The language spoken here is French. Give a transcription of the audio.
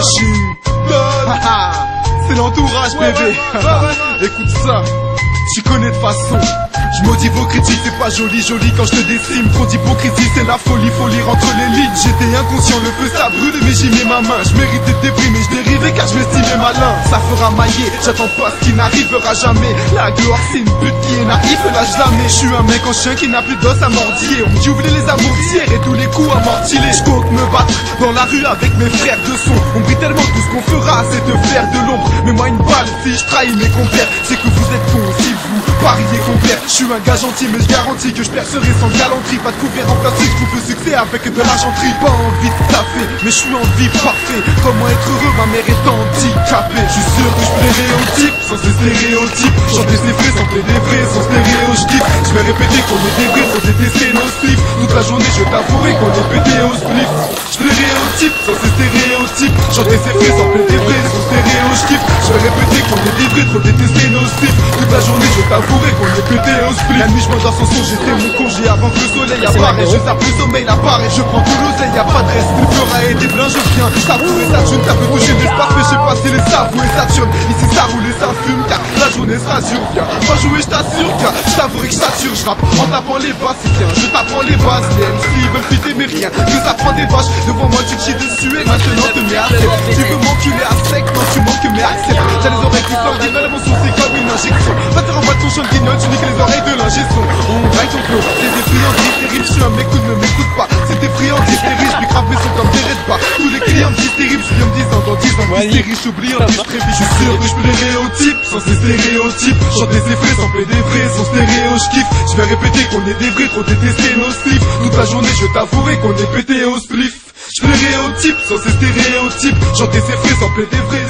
machine. C'est l'entourage, bébé. Écoute ça, tu connais de façon. Je maudis vos critiques, c'est pas joli, joli quand je te décime. Trop d'hypocrisie, c'est la folie, faut lire entre les lignes. J'étais inconscient, le feu ça brûle, mais j'y mets ma main. Je mérite d'être déprimé, je dérivais car je m'estimais malin. Ça fera mailler, j'attends pas ce qui n'arrivera jamais. La gloire, c'est une pute qui est naïve, lâche jamais. Je suis un mec en chien qui n'a plus d'os à mordiller. On me dit les amours et tous les coups à mortiler. Je compte me battre dans la rue avec mes frères de son. On brille tellement tout ce qu'on fera, c'est de faire de l'ombre. Mais moi une balle, si je trahis mes compères, c'est que vous êtes cons si vous pariez complet. Je suis un gars gentil, mais je garantis que je percerai sans galanterie. Pas de couvert en plastique, je le succès avec de l'argenterie. Pas envie de taffer, mais je suis en vie parfait. Comment être heureux, ma mère est handicapée. Je suis sûr que je plairai au type, sans ces stéréotypes. Chanter ses frais sans plaider vrai, sans stéréo, je vais répéter qu'on est des vrais, sans détester nos slips. Toute la journée, je t'avouerai qu'on est pété au slip. Je au sans ces stéréotypes. Chanter ses frais sans plaider vrai, sans stéréo, je vais répéter qu'on est des vrais, trop détester nos slips. Toute la journée, je t'avouerai qu'on est pété au split. La nuit, je sans son, j'ai fait mon congé avant que le soleil apparaît. Je tape le sommeil apparaît, je prends tout l'oseille, y'a pas de reste. Viens, jouer, je t'assure, t'avouerai que je t'assure. Je rappe en tapant les basses, bien. Je t'apprends les bases, les MC veulent fitter, mais rien. Que ça des vaches, devant moi, tu chies dessus et maintenant te mets à sec. Tu veux m'enculer à sec, non, tu manques, mais accepte. T'as les oreilles qui sortent, des belles c'est comme une injection. Va te renvoyer ton champ de guignol, tu niques les oreilles de l'ingé son. On braille ton flow, c'est des friandises terribles. Je suis un mec qui ne m'écoute pas. C'est des dans 10 ans, hystérie, j'oublie en vite. Je suis sûr que je plairai au type, sans ces stéréotypes. Chanter ses frais, sans plaider vrai, sans stéréo, je kiffe. Je vais répéter qu'on est des vrais, trop détester nos slips. Toute la journée, je t'avouerai qu'on est pété au spliff. Je plairai au type, sans ces stéréotypes. Chanter ses frais, sans plaider vrai, sans stéréo, je kiffe.